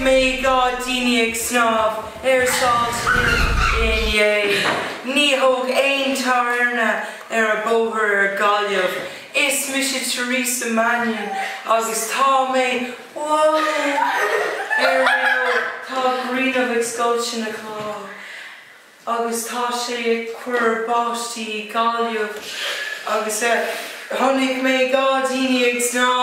Me God dienig snob, er salt in ye. Ni hog ein tarna er a boher galyev. Is mishe Teresa Mannion, as is Tommy, whoa, er real, tog green of expulsion a claw. Agus tá sé cuir bátí gáliúh agus er é tháinig mé God, ag sná